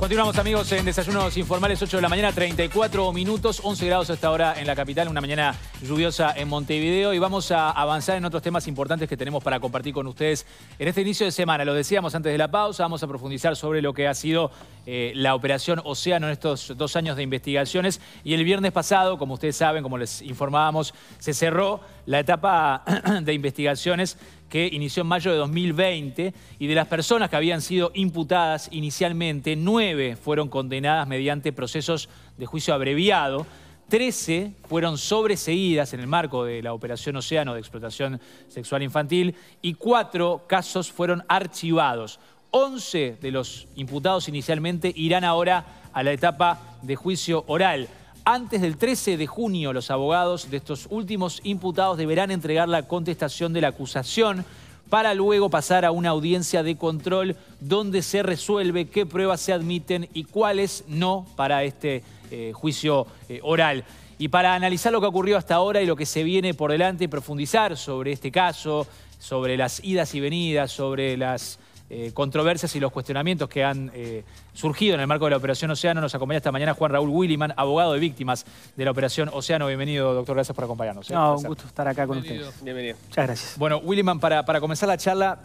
Continuamos amigos en Desayunos Informales, 8 de la mañana, 34 minutos, 11 grados hasta ahora en la capital, una mañana lluviosa en Montevideo y vamos a avanzar en otros temas importantes que tenemos para compartir con ustedes en este inicio de semana. Lo decíamos antes de la pausa, vamos a profundizar sobre lo que ha sido eh, la operación Océano en estos dos años de investigaciones y el viernes pasado, como ustedes saben, como les informábamos, se cerró la etapa de investigaciones que inició en mayo de 2020 y de las personas que habían sido imputadas inicialmente, nueve fueron condenadas mediante procesos de juicio abreviado. Trece fueron sobreseídas en el marco de la Operación Océano de Explotación Sexual Infantil y cuatro casos fueron archivados. Once de los imputados inicialmente irán ahora a la etapa de juicio oral. Antes del 13 de junio, los abogados de estos últimos imputados deberán entregar la contestación de la acusación para luego pasar a una audiencia de control donde se resuelve qué pruebas se admiten y cuáles no para este eh, juicio eh, oral. Y para analizar lo que ocurrió hasta ahora y lo que se viene por delante y profundizar sobre este caso, sobre las idas y venidas, sobre las eh, controversias y los cuestionamientos que han eh, surgido en el marco de la Operación Océano. Nos acompaña esta mañana Juan Raúl Williman, abogado de víctimas de la Operación Océano. Bienvenido, doctor, gracias por acompañarnos. ¿eh? No, un gusto estar acá con ustedes. Bienvenido. Muchas gracias. Bueno, Williman, para, para comenzar la charla,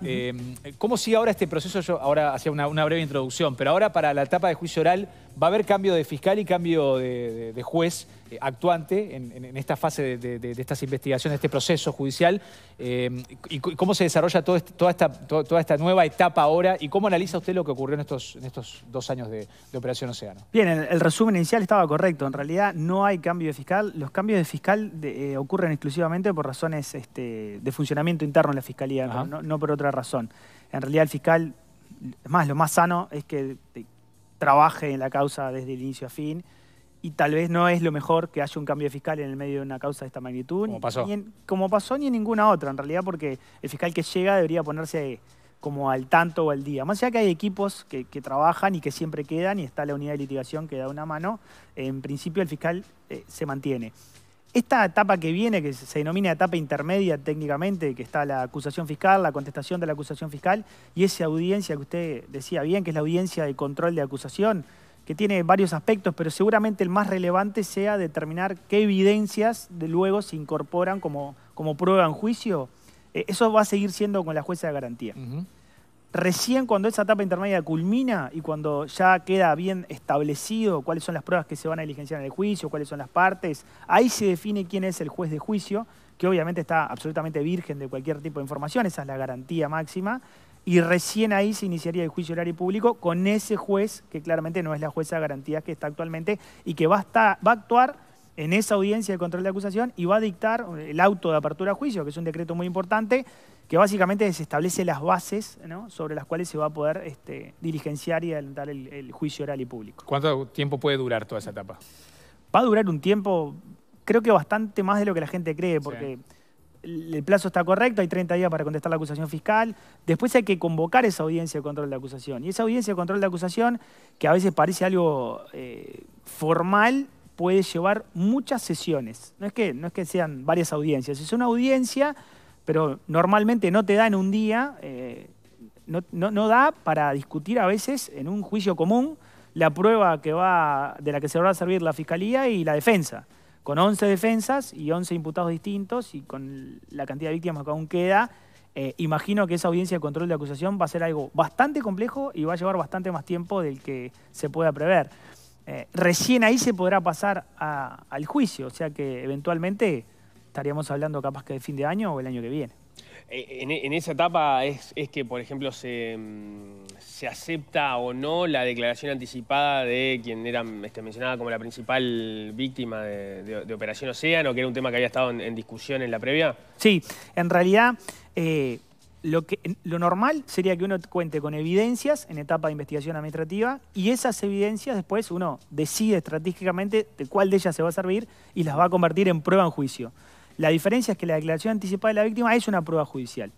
¿cómo sigue ahora este proceso? Yo ahora hacía una, breve introducción, pero ahora para la etapa de juicio oral, ¿va a haber cambio de fiscal y cambio de juez? Eh, actuante en, esta fase de, estas investigaciones, de este proceso judicial, eh, y cómo se desarrolla este, toda, esta, toda esta nueva etapa ahora y cómo analiza usted lo que ocurrió en estos, en estos dos años de, Operación Océano. Bien, el, resumen inicial estaba correcto. En realidad no hay cambio de fiscal. Los cambios de fiscal eh, ocurren exclusivamente por razones este, de funcionamiento interno en la Fiscalía, no, no, por otra razón. En realidad el fiscal, es más, lo más sano es que trabaje en la causa desde el inicio a fin y tal vez no es lo mejor que haya un cambio fiscal en el medio de una causa de esta magnitud. Como pasó. Ni como pasó ni en ninguna otra, en realidad, porque el fiscal que llega debería ponerse como al tanto o al día. Más allá que hay equipos que, trabajan y que siempre quedan, y está la unidad de litigación que da una mano, en principio el fiscal eh, se mantiene. Esta etapa que viene, que se denomina etapa intermedia técnicamente, que está la acusación fiscal, la contestación de la acusación fiscal, y esa audiencia que usted decía bien, que es la audiencia de control de acusación, que tiene varios aspectos, pero seguramente el más relevante sea determinar qué evidencias de luego se incorporan como, como prueba en juicio. Eh, eso va a seguir siendo con la jueza de garantía. Recién cuando esa etapa intermedia culmina y cuando ya queda bien establecido cuáles son las pruebas que se van a diligenciar en el juicio, cuáles son las partes, ahí se define quién es el juez de juicio, que obviamente está absolutamente virgen de cualquier tipo de información, esa es la garantía máxima, y recién ahí se iniciaría el juicio horario público con ese juez, que claramente no es la jueza de garantías que está actualmente, y que va a, estar, va a actuar en esa audiencia de control de acusación y va a dictar el auto de apertura a juicio, que es un decreto muy importante, que básicamente establece las bases sobre las cuales se va a poder este, diligenciar y adelantar el, juicio oral y público. ¿Cuánto tiempo puede durar toda esa etapa? Va a durar un tiempo, creo que bastante más de lo que la gente cree, porque el plazo está correcto, hay 30 días para contestar la acusación fiscal. Después hay que convocar esa audiencia de control de acusación. Y esa audiencia de control de acusación, que a veces parece algo eh, formal, puede llevar muchas sesiones. No es, que, no es que sean varias audiencias, es una audiencia, pero normalmente no te da en un día, eh, no, no, da para discutir a veces en un juicio común la prueba que va, de la que se va a servir la fiscalía y la defensa con 11 defensas y 11 imputados distintos y con la cantidad de víctimas que aún queda, eh, imagino que esa audiencia de control de acusación va a ser algo bastante complejo y va a llevar bastante más tiempo del que se pueda prever. Eh, recién ahí se podrá pasar al juicio, o sea que eventualmente estaríamos hablando capaz que de fin de año o el año que viene. Eh, en, esa etapa es, que, por ejemplo, mm, se, acepta o no la declaración anticipada de quien era este, mencionada como la principal víctima de, Operación Océano, que era un tema que había estado en, discusión en la previa. Sí, en realidad eh, lo, que, lo normal sería que uno cuente con evidencias en etapa de investigación administrativa y esas evidencias después uno decide estratégicamente de cuál de ellas se va a servir y las va a convertir en prueba en juicio. La diferencia es que la declaración anticipada de la víctima es una prueba judicial.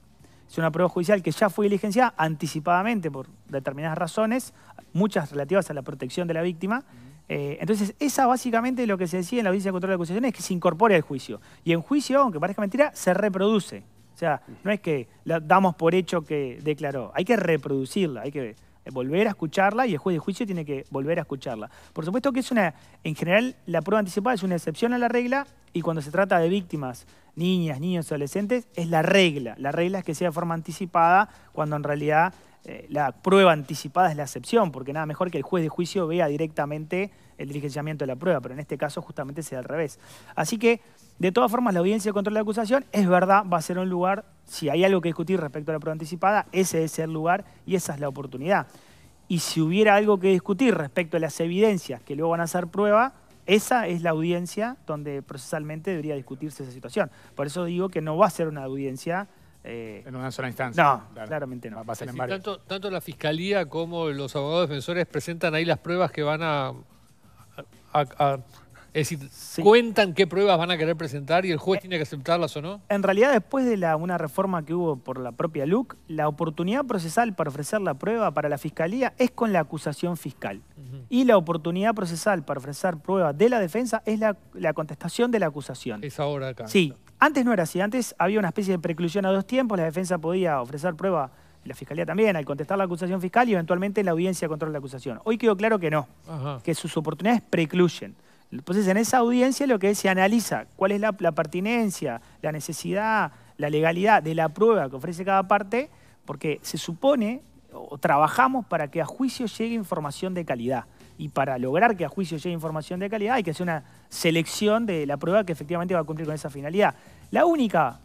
Es una prueba judicial que ya fue diligenciada anticipadamente por determinadas razones, muchas relativas a la protección de la víctima. Eh, entonces, esa básicamente lo que se decía en la audiencia de control de acusación es que se incorpore al juicio. Y en juicio, aunque parezca mentira, se reproduce. O sea, no es que la damos por hecho que declaró, hay que reproducirla, hay que volver a escucharla y el juez de juicio tiene que volver a escucharla. Por supuesto que es una, en general, la prueba anticipada es una excepción a la regla y cuando se trata de víctimas, niñas, niños, adolescentes, es la regla. La regla es que sea de forma anticipada cuando en realidad eh, la prueba anticipada es la excepción, porque nada mejor que el juez de juicio vea directamente el diligenciamiento de la prueba, pero en este caso justamente sea al revés. Así que, de todas formas, la audiencia de control de acusación es verdad, va a ser un lugar, si hay algo que discutir respecto a la prueba anticipada, ese es el lugar y esa es la oportunidad. Y si hubiera algo que discutir respecto a las evidencias que luego van a ser prueba, esa es la audiencia donde procesalmente debería discutirse esa situación. Por eso digo que no va a ser una audiencia eh, en una sola instancia. No, claramente no. Va a ser en tanto, tanto, la Fiscalía como los abogados defensores presentan ahí las pruebas que van a... es decir, cuentan qué pruebas van a querer presentar y el juez eh, tiene que aceptarlas o no. En realidad, después de la, una reforma que hubo por la propia LUC, la oportunidad procesal para ofrecer la prueba para la Fiscalía es con la acusación fiscal. Y la oportunidad procesal para ofrecer prueba de la defensa es la, la contestación de la acusación. Es ahora acá. Sí, antes no era así, antes había una especie de preclusión a dos tiempos, la defensa podía ofrecer prueba, la fiscalía también, al contestar la acusación fiscal y eventualmente la audiencia controla la acusación. Hoy quedó claro que no, que sus oportunidades precluyen. Entonces en esa audiencia lo que se analiza cuál es la, la pertinencia, la necesidad, la legalidad de la prueba que ofrece cada parte, porque se supone o trabajamos para que a juicio llegue información de calidad y para lograr que a juicio llegue información de calidad hay que hacer una selección de la prueba que efectivamente va a cumplir con esa finalidad. La única,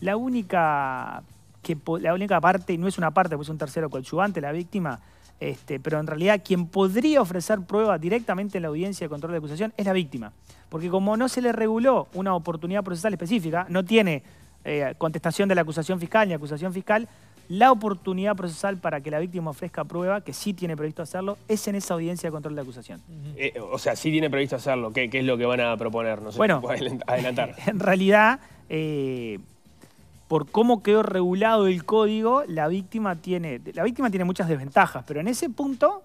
la única, que, la única parte, no es una parte, pues es un tercero coadyuvante, la víctima, este, pero en realidad quien podría ofrecer prueba directamente en la audiencia de control de acusación es la víctima. Porque como no se le reguló una oportunidad procesal específica, no tiene eh, contestación de la acusación fiscal ni acusación fiscal, la oportunidad procesal para que la víctima ofrezca prueba, que sí tiene previsto hacerlo, es en esa audiencia de control de acusación. Eh, o sea, sí tiene previsto hacerlo. ¿Qué, es lo que van a proponer? No sé bueno, adelantar. En realidad, eh, por cómo quedó regulado el código, la víctima tiene, la víctima tiene muchas desventajas, pero en ese punto,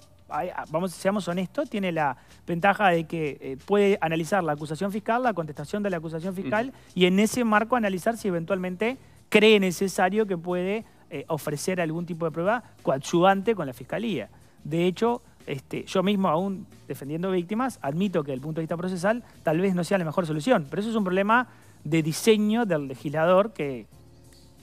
vamos, seamos honestos, tiene la ventaja de que eh, puede analizar la acusación fiscal, la contestación de la acusación fiscal, y en ese marco analizar si eventualmente cree necesario que puede eh, ofrecer algún tipo de prueba coadyuvante con la Fiscalía. De hecho, este, yo mismo, aún defendiendo víctimas, admito que desde el punto de vista procesal tal vez no sea la mejor solución, pero eso es un problema de diseño del legislador que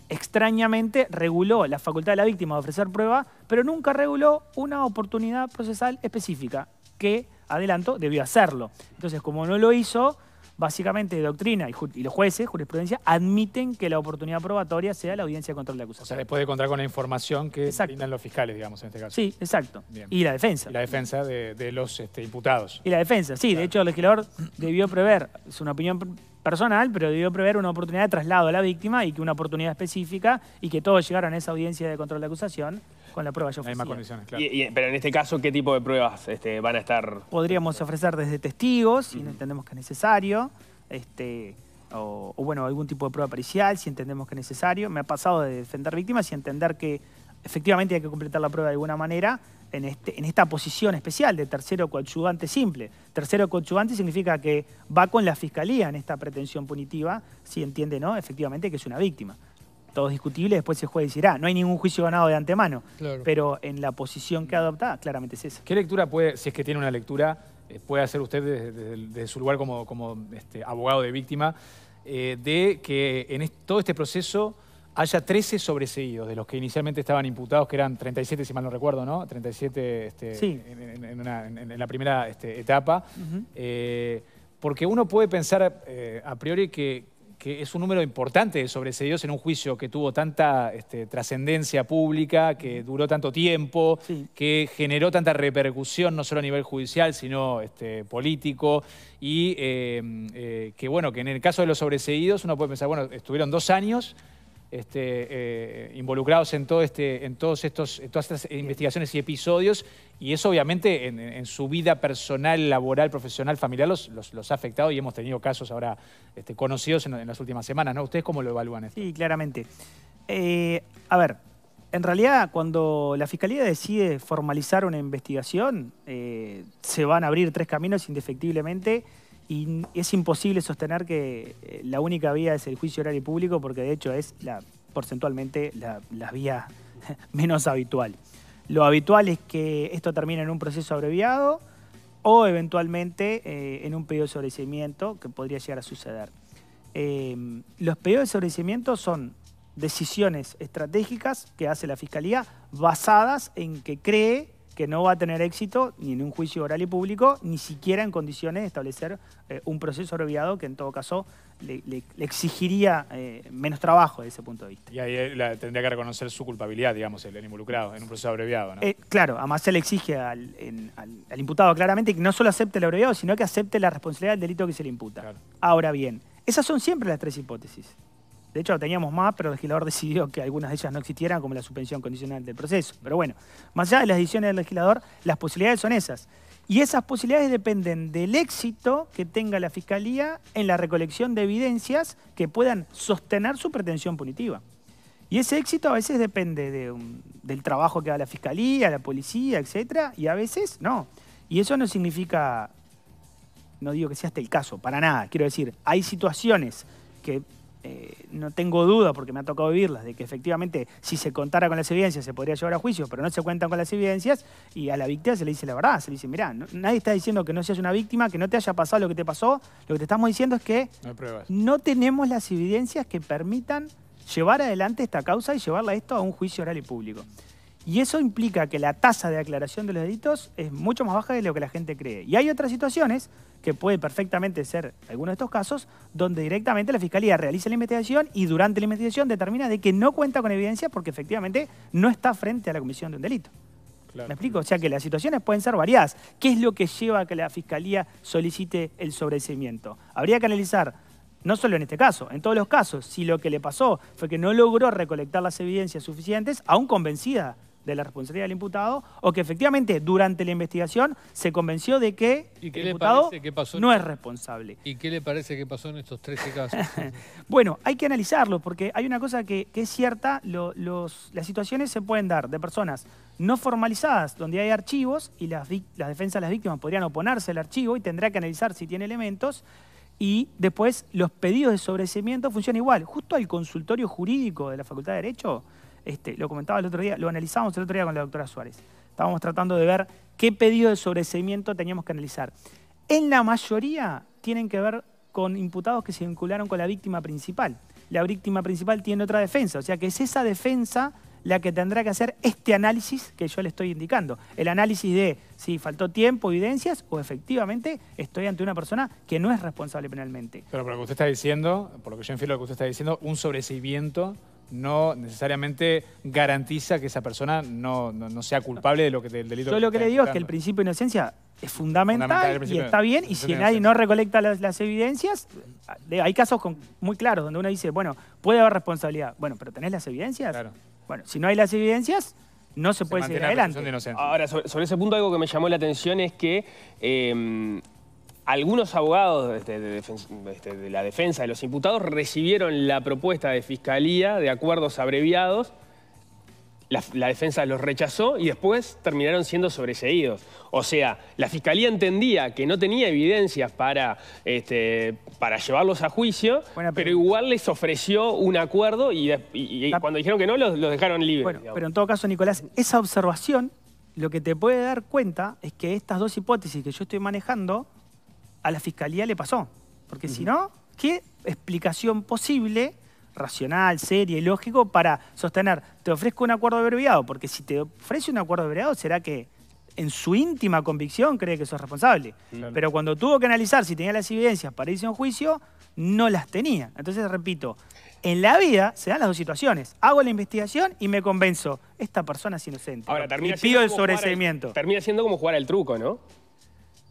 extrañamente reguló la facultad de la víctima de ofrecer prueba, pero nunca reguló una oportunidad procesal específica que, adelanto, debió hacerlo. Entonces, como no lo hizo, básicamente doctrina y, los jueces, jurisprudencia, admiten que la oportunidad probatoria sea la audiencia de control de acusación. O sea, después de contar con la información que brindan los fiscales, digamos, en este caso. Sí, exacto. Y la defensa. Y la defensa de, los este, imputados. Y la defensa, sí. De hecho, el legislador debió prever, es una opinión personal, pero debió prever una oportunidad de traslado a la víctima y que una oportunidad específica y que todos llegaran a esa audiencia de control de acusación con la prueba ya ofrecida. condiciones, claro. pero en este caso, ¿qué tipo de pruebas este, van a estar...? Podríamos ofrecer desde testigos, si no entendemos que es necesario, este, o, bueno, algún tipo de prueba pericial, si entendemos que es necesario. Me ha pasado de defender víctimas y entender que efectivamente hay que completar la prueba de alguna manera en, este, en esta posición especial de tercero coadyuvante simple. Tercero coadyuvante significa que va con la fiscalía en esta pretensión punitiva, si entiende, ¿no? Efectivamente que es una víctima todo es discutible, después el juez decirá, no hay ningún juicio ganado de antemano, pero en la posición que adopta, claramente es esa. ¿Qué lectura puede, si es que tiene una lectura, eh, puede hacer usted desde, su lugar como, como este, abogado de víctima, eh, de que en todo este proceso haya 13 sobreseídos, de los que inicialmente estaban imputados, que eran 37, si mal no recuerdo, ¿no? 37 este, en, la primera este, etapa. Eh, porque uno puede pensar a priori que, que es un número importante de sobreseídos en un juicio que tuvo tanta este, trascendencia pública, que duró tanto tiempo, que generó tanta repercusión, no solo a nivel judicial, sino este, político, y eh, que bueno, que en el caso de los sobreseídos uno puede pensar, bueno, estuvieron dos años este, eh, involucrados en, todo este, en todos estos, todas estas investigaciones y episodios, y eso obviamente en, su vida personal, laboral, profesional, familiar los, los, ha afectado y hemos tenido casos ahora este, conocidos en, las últimas semanas, ¿no? ¿Ustedes cómo lo evalúan esto? Sí, claramente. Eh, a ver, en realidad cuando la Fiscalía decide formalizar una investigación, eh, se van a abrir tres caminos indefectiblemente y es imposible sostener que eh, la única vía es el juicio oral y público porque de hecho es la, porcentualmente la, vía menos habitual. Lo habitual es que esto termine en un proceso abreviado o eventualmente eh, en un pedido de sobreseimiento que podría llegar a suceder. Eh, los pedidos de sobreseimiento son decisiones estratégicas que hace la Fiscalía basadas en que cree que no va a tener éxito ni en un juicio oral y público, ni siquiera en condiciones de establecer eh, un proceso abreviado que en todo caso le, exigiría eh, menos trabajo desde ese punto de vista. Y ahí tendría que reconocer su culpabilidad, digamos, el, involucrado en un proceso abreviado, ¿no? Eh, claro, además se le exige al, imputado claramente que no solo acepte el abreviado, sino que acepte la responsabilidad del delito que se le imputa. Ahora bien, esas son siempre las tres hipótesis. De hecho, teníamos más, pero el legislador decidió que algunas de ellas no existieran, como la suspensión condicional del proceso. Pero bueno, más allá de las decisiones del legislador, las posibilidades son esas. Y esas posibilidades dependen del éxito que tenga la Fiscalía en la recolección de evidencias que puedan sostener su pretensión punitiva. Y ese éxito a veces depende del trabajo que haga la Fiscalía, la Policía, etc. Y a veces no. Y eso no significa, no digo que sea este el caso, para nada. Quiero decir, hay situaciones que eh, no tengo duda, porque me ha tocado vivirlas, de que efectivamente si se contara con las evidencias se podría llevar a juicio, pero no se cuentan con las evidencias y a la víctima se le dice la verdad, se le dice, mirá, nadie está diciendo que no seas una víctima, que no te haya pasado lo que te pasó, lo que te estamos diciendo es que no, tenemos las evidencias que permitan llevar adelante esta causa y llevarla esto a un juicio oral y público. Y eso implica que la tasa de aclaración de los delitos es mucho más baja de lo que la gente cree. Y hay otras situaciones que puede perfectamente ser algunos de estos casos, donde directamente la Fiscalía realiza la investigación y durante la investigación determina de que no cuenta con evidencia porque efectivamente no está frente a la comisión de un delito. ¿Me explico? O sea que las situaciones pueden ser variadas. ¿Qué es lo que lleva a que la Fiscalía solicite el sobreseimiento? Habría que analizar no solo en este caso, en todos los casos, si lo que le pasó fue que no logró recolectar las evidencias suficientes, aún convencida de la responsabilidad del imputado o que efectivamente durante la investigación se convenció de que el imputado no es responsable. ¿Y qué le parece que pasó en estos 13 casos? bueno, hay que analizarlo porque hay una cosa que, es cierta, los, las situaciones se pueden dar de personas no formalizadas, donde hay archivos y las, las defensas de las víctimas podrían oponerse al archivo y tendrá que analizar si tiene elementos, y después los pedidos de sobreseimiento funcionan igual. Justo al consultorio jurídico de la Facultad de Derecho este, lo comentaba el otro día, lo analizamos el otro día con la doctora Suárez. Estábamos tratando de ver qué pedido de sobreseimiento teníamos que analizar. En la mayoría tienen que ver con imputados que se vincularon con la víctima principal. La víctima principal tiene otra defensa, o sea que es esa defensa la que tendrá que hacer este análisis que yo le estoy indicando. El análisis de si faltó tiempo, evidencias o efectivamente estoy ante una persona que no es responsable penalmente. Pero por lo que usted está diciendo, por lo que yo infiero lo que usted está diciendo, un sobreseimiento no necesariamente garantiza que esa persona no, sea culpable de lo que, del delito. Yo lo que le digo es que el principio de inocencia es fundamental, y está bien, y si nadie no recolecta las, evidencias, hay casos muy claros donde uno dice, bueno, puede haber responsabilidad. Bueno, pero ¿tenés las evidencias? Bueno, si no hay las evidencias, no se, puede seguir adelante. Ahora, sobre, ese punto algo que me llamó la atención es que em, algunos abogados este, de, la defensa de los imputados recibieron la propuesta de fiscalía de acuerdos abreviados, la, defensa los rechazó y después terminaron siendo sobreseídos. O sea, la fiscalía entendía que no tenía evidencias para, este, para llevarlos a juicio, pero, igual les ofreció un acuerdo y, cuando dijeron que no, los, dejaron libres. Bueno, pero en todo caso, Nicolás, esa observación lo que te puede dar cuenta es que estas dos hipótesis que yo estoy manejando a la fiscalía le pasó. Porque si no, ¿qué explicación posible, racional, seria y lógico para sostener, te ofrezco un acuerdo abreviado? Porque si te ofrece un acuerdo abreviado, será que en su íntima convicción cree que sos responsable. Pero cuando tuvo que analizar si tenía las evidencias para irse a un juicio, no las tenía. Entonces, repito, en la vida se dan las dos situaciones. Hago la investigación y me convenzo, esta persona es inocente. Ahora, termina y pido el sobreseimiento. termina siendo como jugar al truco, ¿no?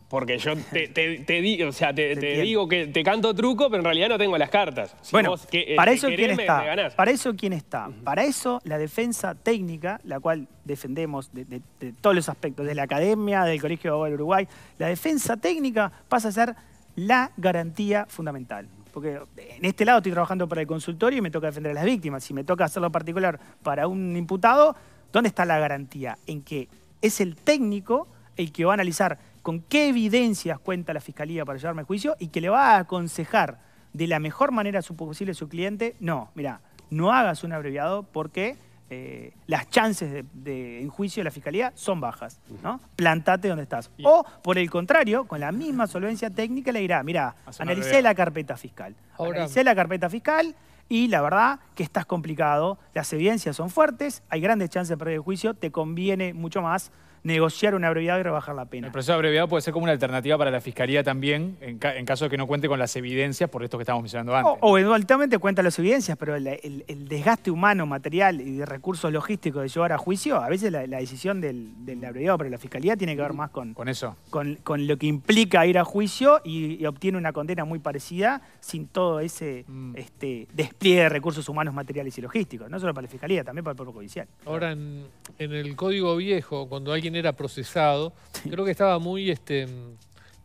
Porque yo te, digo, o sea, te, digo que te canto truco, pero en realidad no tengo las cartas. bueno, eh, para eso quién está. para eso quién está. Para eso la defensa técnica, la cual defendemos de, todos los aspectos, de la academia, del Colegio de Abogados Uruguay, la defensa técnica pasa a ser la garantía fundamental. Porque en este lado estoy trabajando para el consultorio y me toca defender a las víctimas. Si me toca hacerlo particular para un imputado, ¿dónde está la garantía? En que es el técnico el que va a analizar con qué evidencias cuenta la Fiscalía para llevarme a juicio y que le va a aconsejar de la mejor manera posible a su cliente, no, mira, no hagas un abreviado porque eh, las chances de, de- en juicio de la fiscalía son bajas, ¿no? Plantate donde estás. O, por el contrario, con la misma solvencia técnica le dirá, mira, analicé la carpeta fiscal. Ahora- analicé la carpeta fiscal y la verdad que estás complicado, las evidencias son fuertes, hay grandes chances de perder el juicio, te conviene mucho más negociar una brevedad y rebajar la pena. El proceso abreviado puede ser como una alternativa para la fiscalía también, en, ca- en caso de que no cuente con las evidencias por esto que estábamos mencionando antes. O, o eventualmente cuenta las evidencias, pero el, el- el desgaste humano, material y de recursos logísticos de llevar a juicio, a veces la, la decisión del, del abreviado para la fiscalía tiene que ver más con, Con eso. con, con lo que implica ir a juicio y, y obtiene una condena muy parecida sin todo ese Mm. este, despliegue de recursos humanos, materiales y logísticos. No solo para la fiscalía, también para el Poder Judicial. Ahora, en, en el Código Viejo, cuando alguien era procesado, creo que estaba muy... Este,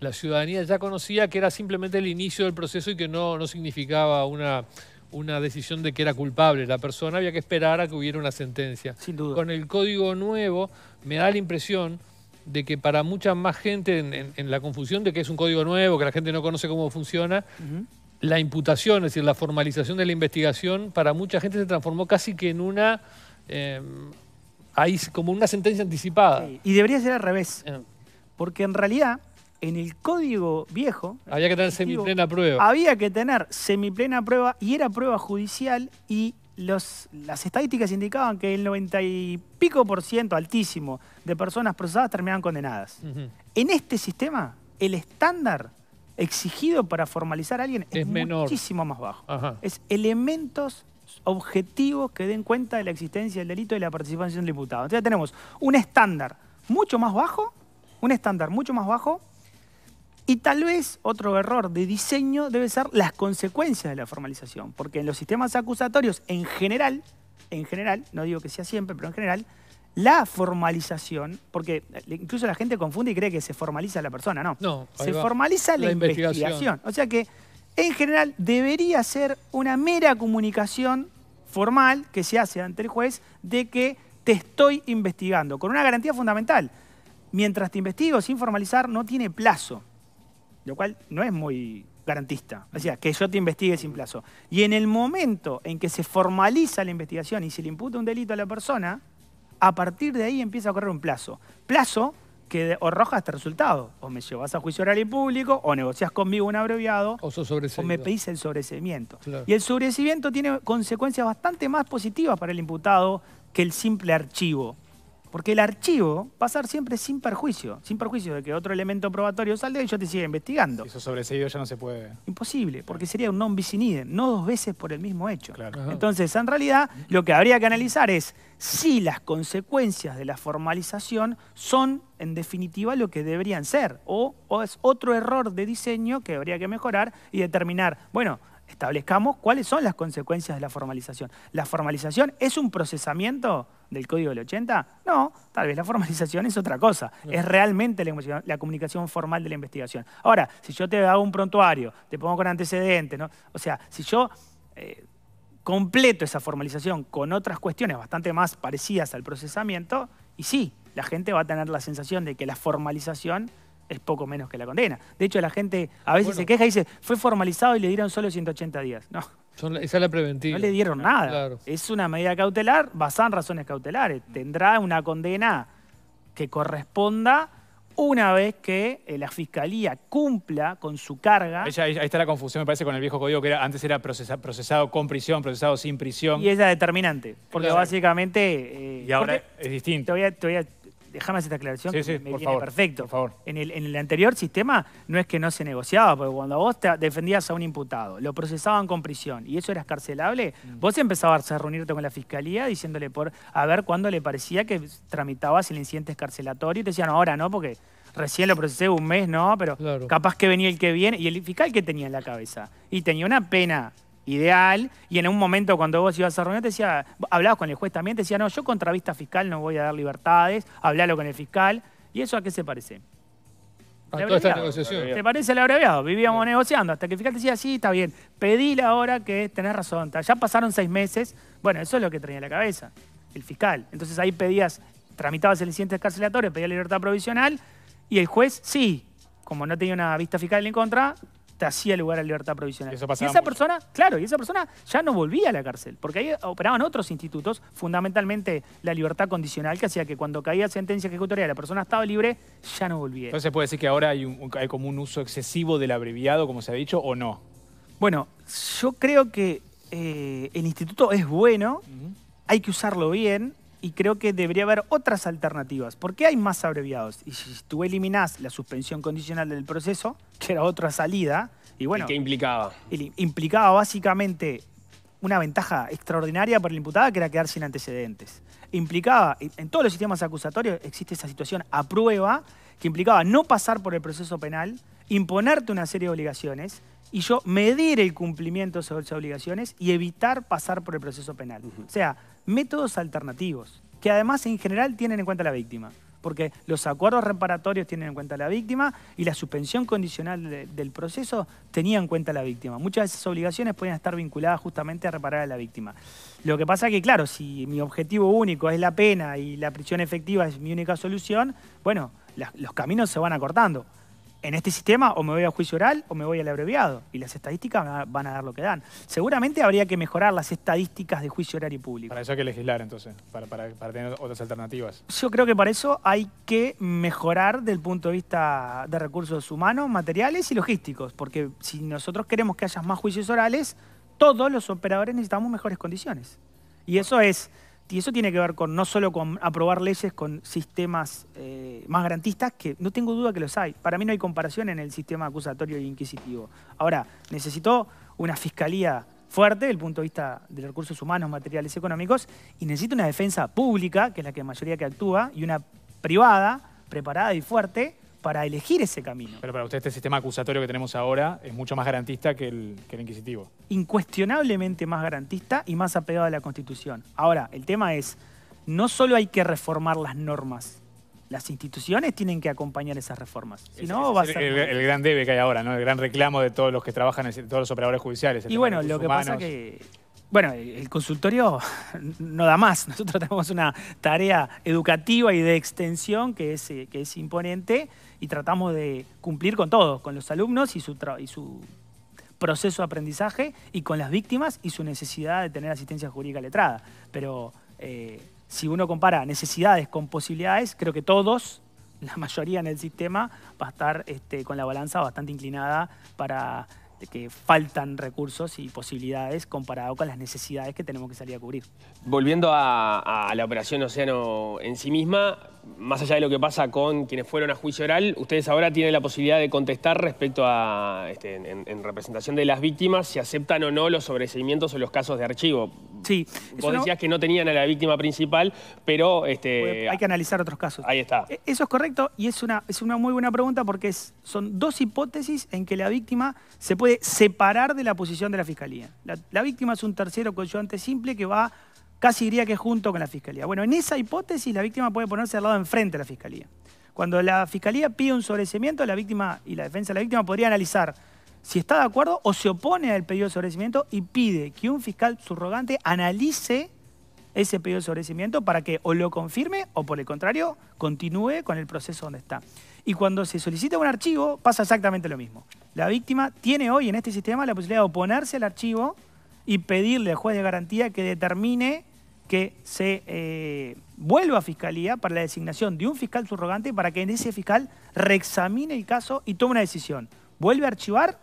la ciudadanía ya conocía que era simplemente el inicio del proceso y que no, no significaba una, una decisión de que era culpable la persona, había que esperar a que hubiera una sentencia. Sin duda. Con el Código Nuevo me da la impresión de que para mucha más gente, en, en- en la confusión de que es un código nuevo, que la gente no conoce cómo funciona, la imputación, es decir, la formalización de la investigación, para mucha gente se transformó casi que en una, eh, ahí como una sentencia anticipada. Sí, Y debería ser al revés, Eh, porque en realidad en el código viejo había que tener semiplena prueba. Había que tener semiplena prueba y era prueba judicial y los, las estadísticas indicaban que el 90 y pico por ciento altísimo de personas procesadas terminaban condenadas. En este sistema, el estándar exigido para formalizar a alguien es, Es menor. muchísimo más bajo. Ajá. Es elementos objetivos que den cuenta de la existencia del delito y la participación del imputado. Entonces tenemos un estándar mucho más bajo, un estándar mucho más bajo, y tal vez otro error de diseño debe ser las consecuencias de la formalización, porque en los sistemas acusatorios en general, en general, no digo que sea siempre, pero en general, la formalización, porque incluso la gente confunde y cree que se formaliza la persona, no. No, se va. formaliza la, La investigación. investigación. O sea que, en general, debería ser una mera comunicación formal que se hace ante el juez de que te estoy investigando, con una garantía fundamental. Mientras te investigo sin formalizar, no tiene plazo, lo cual no es muy garantista. O sea, que yo te investigue sin plazo. Y en el momento en que se formaliza la investigación y se le imputa un delito a la persona, a partir de ahí empieza a correr un plazo. Plazo que arroja este resultado. O me llevas a juicio oral y público, o negocias conmigo un abreviado, O o me pedís el sobreseimiento. Claro. Y el sobreseimiento tiene consecuencias bastante más positivas para el imputado que el simple archivo. Porque el archivo va a ser siempre sin perjuicio, sin perjuicio de que otro elemento probatorio salga y yo te siga investigando. Si eso sobreseído ya no se puede. Imposible, porque sería un non bis in idem, no dos veces por el mismo hecho. Claro. Entonces, en realidad, lo que habría que analizar es si las consecuencias de la formalización son, en definitiva, lo que deberían ser, o, o es otro error de diseño que habría que mejorar y determinar, bueno, establezcamos cuáles son las consecuencias de la formalización. ¿La formalización es un procesamiento del Código del 80? No, tal vez la formalización es otra cosa. Es realmente la, comunicación- la comunicación formal de la investigación. Ahora, si yo te hago un prontuario, te pongo con antecedentes, ¿no? O sea, si yo eh, completo esa formalización con otras cuestiones bastante más parecidas al procesamiento, y sí, la gente va a tener la sensación de que la formalización es poco menos que la condena. De hecho, la gente a veces Bueno. se queja y dice, fue formalizado y le dieron solo 180 días. No, Son esa es la preventiva. no le dieron nada. Claro. Es una medida cautelar basada en razones cautelares. Tendrá una condena que corresponda una vez que eh, la fiscalía cumpla con su carga. Ahí, ya- ahí está la confusión, me parece, con el viejo código que era, antes era procesa- procesado con prisión, procesado sin prisión. Y es la determinante. Porque Claro. básicamente. eh, Y ahora porque- es te distinto. voy a, te voy a- déjame hacer esta aclaración Sí, que sí, me viene favor, perfecto. por favor. En el, en el anterior sistema no es que no se negociaba, porque cuando vos te defendías a un imputado, lo procesaban con prisión y eso era escarcelable, Mm. vos empezabas a reunirte con la fiscalía diciéndole por a ver cuándo le parecía que tramitabas el incidente escarcelatorio y te decían, ahora no, porque recién lo procesé un mes, no, pero Claro. capaz que venía el que viene y el fiscal que tenía en la cabeza. Y tenía una pena ideal y en un momento cuando vos ibas a reunir te decía, hablabas con el juez también, te decía, no, yo contra vista fiscal no voy a dar libertades, hablalo con el fiscal. ¿Y eso a qué se parece? A El toda esta negociación. ¿Te parece el abreviado? Vivíamos negociando hasta que el fiscal decía, sí, está bien, pedí ahora que tenés razón. Ya pasaron seis meses. Bueno, eso es lo que tenía en la cabeza, el fiscal. Entonces ahí pedías, tramitabas el incidente escarcelatorio, pedías libertad provisional y el juez, sí, como no tenía una vista fiscal en contra, te hacía lugar a libertad provisional. Y eso y esa mucho. persona, claro, y esa persona ya no volvía a la cárcel, porque ahí operaban otros institutos, fundamentalmente la libertad condicional, que hacía que cuando caía sentencia ejecutoria la persona estaba libre, ya no volvía. Entonces se puede decir que ahora hay, un- hay como un uso excesivo del abreviado, como se ha dicho, o no. Bueno, yo creo que eh, el instituto es bueno, hay que usarlo bien y creo que debería haber otras alternativas. ¿Por qué hay más abreviados? Y si tú eliminás la suspensión condicional del proceso, que era otra salida, y bueno, ¿Y qué implicaba? implicaba básicamente una ventaja extraordinaria para el imputado que era quedar sin antecedentes. Implicaba, en todos los sistemas acusatorios existe esa situación a prueba, que implicaba no pasar por el proceso penal, imponerte una serie de obligaciones y yo medir el cumplimiento sobre esas obligaciones y evitar pasar por el proceso penal. O sea, métodos alternativos, que además en general tienen en cuenta a la víctima. Porque los acuerdos reparatorios tienen en cuenta a la víctima y la suspensión condicional de- del proceso tenía en cuenta a la víctima. Muchas de esas obligaciones pueden estar vinculadas justamente a reparar a la víctima. Lo que pasa es que, claro, si mi objetivo único es la pena y la prisión efectiva es mi única solución, bueno, los caminos se van acortando. En este sistema o me voy a juicio oral o me voy al abreviado y las estadísticas van a- dar lo que dan. Seguramente habría que mejorar las estadísticas de juicio oral y público. Para eso hay que legislar entonces, para, para- para tener otras alternativas. Yo creo que para eso hay que mejorar del punto de vista de recursos humanos, materiales y logísticos, porque si nosotros queremos que haya más juicios orales, todos los operadores necesitamos mejores condiciones. Y eso es, y eso tiene que ver con no solo con aprobar leyes con sistemas eh, más garantistas, que no tengo duda que los hay. Para mí no hay comparación en el sistema acusatorio e inquisitivo. Ahora, necesito una fiscalía fuerte desde el punto de vista de los recursos humanos, materiales y económicos, y necesito una defensa pública, que es la que mayoría que actúa, y una privada, preparada y fuerte, para elegir ese camino. Pero para usted este sistema acusatorio que tenemos ahora es mucho más garantista que el, que el inquisitivo. incuestionablemente más garantista y más apegado a la Constitución. Ahora, el tema es, no solo hay que reformar las normas, las instituciones tienen que acompañar esas reformas. Si Ese- no, va a es ser... el, el gran debe que hay ahora, ¿no? El gran reclamo de todos los que trabajan, en todos los operadores judiciales. Y bueno, de lo que recursos pasa humanos. que... Bueno, el el consultorio no da más. Nosotros tenemos una tarea educativa y de extensión que es, eh, que es imponente y tratamos de cumplir con todo, con los alumnos y su, y su proceso de aprendizaje y con las víctimas y su necesidad de tener asistencia jurídica letrada. Pero eh, si uno compara necesidades con posibilidades, creo que todos, la mayoría en el sistema, va a estar este, con la balanza bastante inclinada para que faltan recursos y posibilidades comparado con las necesidades que tenemos que salir a cubrir. Volviendo a, a la operación Océano en sí misma, más allá de lo que pasa con quienes fueron a juicio oral, ustedes ahora tienen la posibilidad de contestar respecto a, este, en, en representación de las víctimas, si aceptan o no los sobreseimientos o los casos de archivo. Sí, Vos una- decías que no tenían a la víctima principal, pero este, hay que analizar otros casos. ahí está. E- Eso es correcto y es una, es una muy buena pregunta porque es, son dos hipótesis en que la víctima se puede separar de la posición de la fiscalía. La, la víctima es un tercero coyunte simple que va, casi diría que junto con la fiscalía. Bueno, en esa hipótesis la víctima puede ponerse al lado enfrente de la fiscalía. Cuando la fiscalía pide un sobreseimiento, la víctima y la defensa de la víctima podría analizar si está de acuerdo o se opone al pedido de sobreseimiento y pide que un fiscal subrogante analice ese pedido de sobrecimiento para que o lo confirme o por el contrario continúe con el proceso donde está. Y cuando se solicita un archivo pasa exactamente lo mismo. La víctima tiene hoy en este sistema la posibilidad de oponerse al archivo y pedirle al juez de garantía que determine que se eh, vuelva a fiscalía para la designación de un fiscal subrogante para que ese fiscal reexamine el caso y tome una decisión. ¿Vuelve a archivar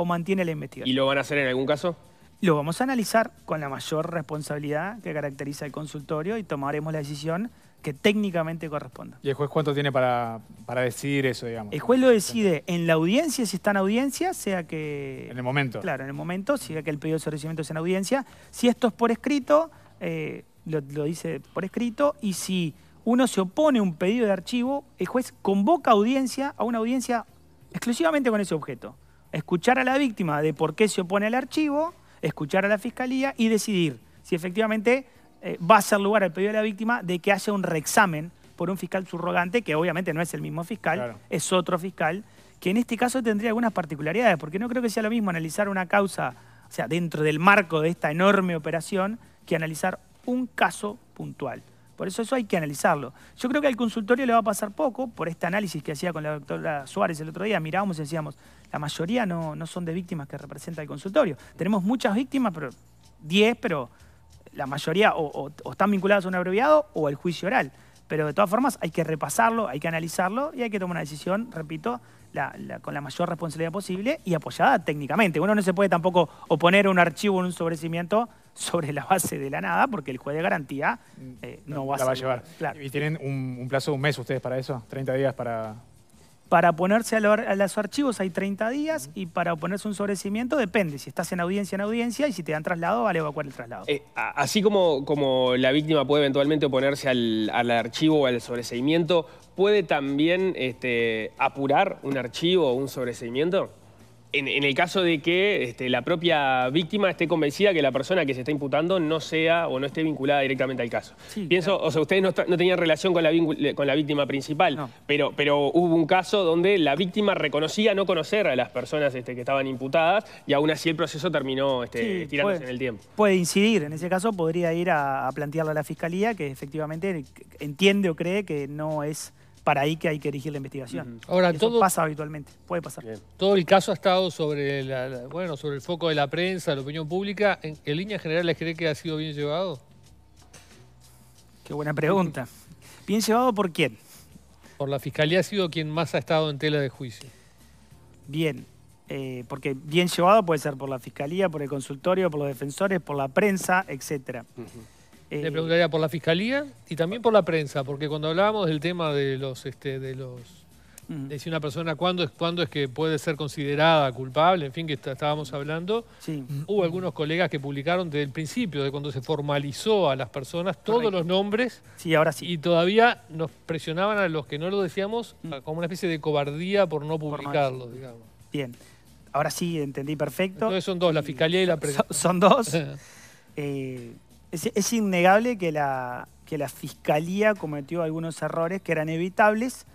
o mantiene la investigación? ¿Y lo van a hacer en algún caso? Lo vamos a analizar con la mayor responsabilidad que caracteriza el consultorio y tomaremos la decisión que técnicamente corresponda. ¿Y el juez cuánto tiene para, para decidir eso, digamos? El juez lo decide en la audiencia, si está en audiencia, sea que... En el momento. Claro, en el momento, sea que el pedido de sobrecimiento es en audiencia. Si esto es por escrito, eh, lo, lo dice por escrito. Y si uno se opone a un pedido de archivo, el juez convoca audiencia a una audiencia exclusivamente con ese objeto. Escuchar a la víctima de por qué se opone al archivo, escuchar a la fiscalía y decidir si efectivamente eh, va a ser lugar al pedido de la víctima de que haya un reexamen por un fiscal subrogante, que obviamente no es el mismo fiscal, Claro. es otro fiscal, que en este caso tendría algunas particularidades, porque no creo que sea lo mismo analizar una causa, o sea, dentro del marco de esta enorme operación, que analizar un caso puntual. Por eso eso hay que analizarlo. Yo creo que al consultorio le va a pasar poco por este análisis que hacía con la doctora Suárez el otro día. Mirábamos y decíamos, la mayoría no, no son de víctimas que representa el consultorio. Tenemos muchas víctimas, pero 10, pero la mayoría o, están vinculadas a un abreviado o al juicio oral. Pero de todas formas hay que repasarlo, hay que analizarlo y hay que tomar una decisión, repito, con la mayor responsabilidad posible y apoyada técnicamente. Uno no se puede tampoco oponer un archivo o un sobrecimiento sobre la base de la nada, porque el juez de garantía eh, no, va, a, llevar. ¿Y tienen un, un, plazo de un mes ustedes para eso? ¿30 días para, para oponerse a, los archivos hay 30 días y para oponerse a un sobrecimiento depende. Si estás en audiencia, en audiencia y si te dan traslado, vale evacuar el traslado. Eh, así como, como la víctima puede eventualmente oponerse al, al archivo o al sobreseimiento, ¿puede también este, apurar un archivo o un sobreseimiento? En, el caso de que este, la propia víctima esté convencida que la persona que se está imputando no sea o no esté vinculada directamente al caso. Pienso, o sea, ustedes no, tenían relación con la, con la víctima principal, pero, pero hubo un caso donde la víctima reconocía no conocer a las personas este, que estaban imputadas y aún así el proceso terminó este, tirándose en el tiempo. Puede incidir, en ese caso podría ir a, a plantearlo a la Fiscalía que efectivamente entiende o cree que no es para ahí que hay que dirigir la investigación. Ahora, Eso todo, pasa habitualmente, puede pasar. Todo el caso ha estado sobre, bueno, sobre el foco de la prensa, la opinión pública. ¿En, línea líneas generales cree que ha sido bien llevado? Qué buena pregunta. ¿Bien llevado por quién? Por la Fiscalía ha sido quien más ha estado en tela de juicio. Bien, eh, porque bien llevado puede ser por la Fiscalía, por el consultorio, por los defensores, por la prensa, etcétera. Eh, preguntaría por la fiscalía y también por la prensa, porque cuando hablábamos del tema de los, este, de los, de si una persona cuándo es, cuándo es que puede ser considerada culpable, en fin, que estábamos hablando, hubo algunos colegas que publicaron desde el principio, de cuando se formalizó a las personas, todos los nombres. Sí, ahora sí. Y todavía nos presionaban a los que no lo decíamos mm. como una especie de cobardía por no publicarlo, digamos. Bien. Ahora sí, entendí perfecto. Entonces son dos, la fiscalía y la prensa. Son, dos. eh, es, innegable que la, que la Fiscalía cometió algunos errores que eran evitables,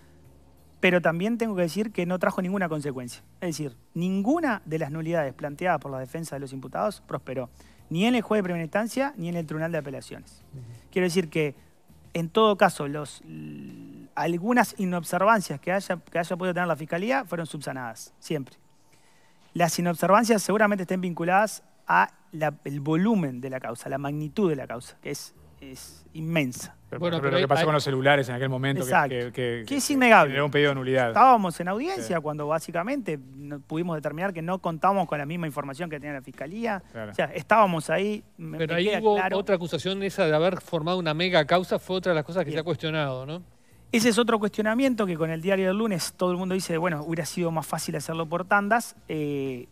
pero también tengo que decir que no trajo ninguna consecuencia. Es decir, ninguna de las nulidades planteadas por la defensa de los imputados prosperó, ni en el juez de primera instancia ni en el Tribunal de Apelaciones. Quiero decir que, en todo caso, los, algunas inobservancias que haya, que haya podido tener la Fiscalía fueron subsanadas, siempre. Las inobservancias seguramente estén vinculadas a el volumen de la causa, la magnitud de la causa, que es, es inmensa. Pero, bueno, pero, lo que pasó con los celulares en aquel momento, que, es innegable. un pedido de nulidad. Estábamos en audiencia cuando básicamente pudimos determinar que no contábamos con la misma información que tenía la Fiscalía. O sea, estábamos ahí. pero ahí hubo otra acusación, esa de haber formado una mega causa, fue otra de las cosas que se ha cuestionado, ¿no? Ese es otro cuestionamiento que con el diario del lunes todo el mundo dice, bueno, hubiera sido más fácil hacerlo por tandas. Eh,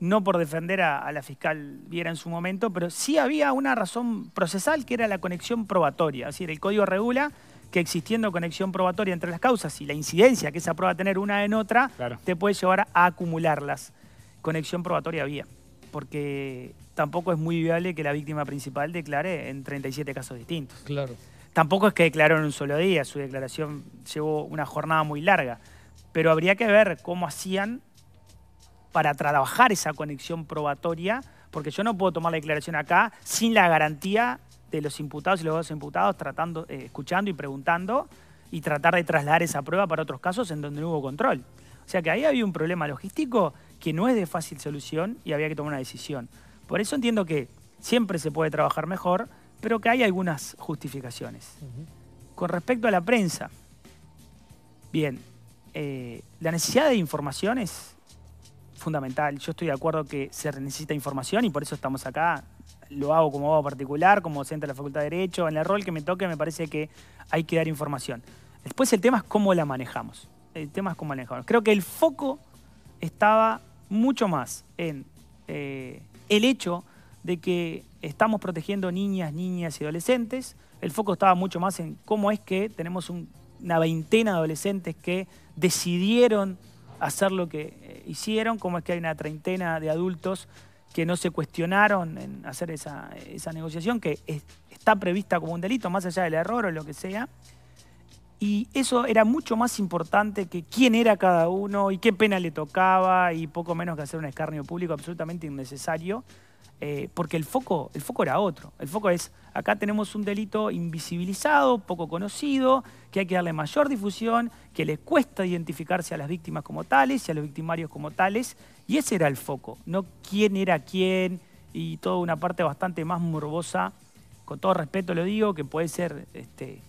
no por defender a, la fiscal Viera en su momento, pero sí había una razón procesal que era la conexión probatoria. Es decir, el código regula que existiendo conexión probatoria entre las causas y la incidencia que esa prueba tener una en otra, te puede llevar a acumularlas. Conexión probatoria había, porque tampoco es muy viable que la víctima principal declare en 37 casos distintos. Claro. Tampoco es que declaró en un solo día, su declaración llevó una jornada muy larga, pero habría que ver cómo hacían para trabajar esa conexión probatoria, porque yo no puedo tomar la declaración acá sin la garantía de los imputados y los dos imputados tratando, eh, escuchando y preguntando y tratar de trasladar esa prueba para otros casos en donde no hubo control. O sea que ahí había un problema logístico que no es de fácil solución y había que tomar una decisión. Por eso entiendo que siempre se puede trabajar mejor, pero que hay algunas justificaciones. Con respecto a la prensa, bien, eh, la necesidad de informaciones fundamental. Yo estoy de acuerdo que se necesita información y por eso estamos acá. Lo hago como abogado particular, como docente de la Facultad de Derecho. En el rol que me toque me parece que hay que dar información. Después el tema es cómo la manejamos. El tema es cómo la manejamos. Creo que el foco estaba mucho más en eh, el hecho de que estamos protegiendo niñas, niñas y adolescentes. El foco estaba mucho más en cómo es que tenemos una veintena de adolescentes que decidieron hacer lo que eh, hicieron, como es que hay una treintena de adultos que no se cuestionaron en hacer esa, negociación, que está prevista como un delito, más allá del error o lo que sea. Y eso era mucho más importante que quién era cada uno y qué pena le tocaba y poco menos que hacer un escarnio público absolutamente innecesario. Eh, porque el foco, el foco era otro. El foco es, acá tenemos un delito invisibilizado, poco conocido, que hay que darle mayor difusión, que le cuesta identificarse a las víctimas como tales y a los victimarios como tales, y ese era el foco, no quién era quién y toda una parte bastante más morbosa, con todo respeto lo digo, que puede ser, este,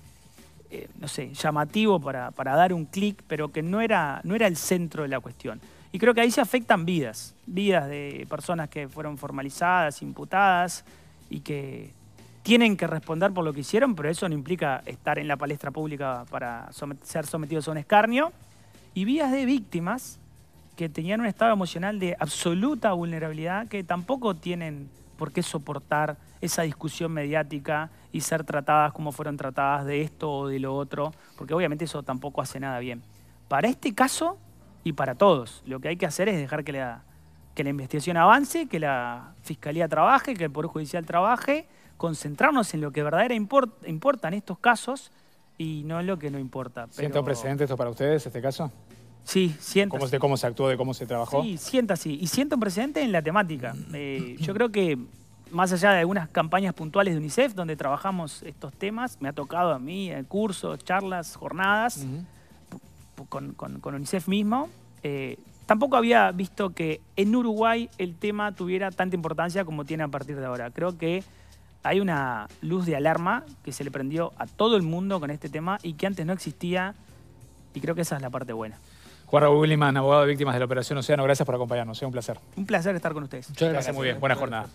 eh, no sé, llamativo para, para dar un clic, pero que no era, no era el centro de la cuestión. Y creo que ahí se afectan vidas, vidas de personas que fueron formalizadas, imputadas y que tienen que responder por lo que hicieron, pero eso no implica estar en la palestra pública para ser sometidos a un escarnio. Y vidas de víctimas que tenían un estado emocional de absoluta vulnerabilidad, que tampoco tienen por qué soportar esa discusión mediática y ser tratadas como fueron tratadas de esto o de lo otro, porque obviamente eso tampoco hace nada bien. Para este caso, y para todos. Lo que hay que hacer es dejar que la, que la investigación avance, que la Fiscalía trabaje, que el Poder Judicial trabaje, concentrarnos en lo que verdaderamente importa en estos casos y no en lo que no importa. ¿Sienta un precedente esto para ustedes, este caso? Sí, siento. ¿Cómo, de cómo se actuó, de cómo se trabajó? Sí, sienta así. Y siento un precedente en la temática. Eh, yo creo que más allá de algunas campañas puntuales de UNICEF donde trabajamos estos temas, me ha tocado a mí en cursos, charlas, jornadas con, UNICEF mismo, eh, tampoco había visto que en Uruguay el tema tuviera tanta importancia como tiene a partir de ahora. Creo que hay una luz de alarma que se le prendió a todo el mundo con este tema y que antes no existía y creo que esa es la parte buena. Juan Raúl Williman, abogado de víctimas de la Operación Océano, gracias por acompañarnos, es un placer. Un placer estar con ustedes. Muchas gracias. muy bien, buena jornada.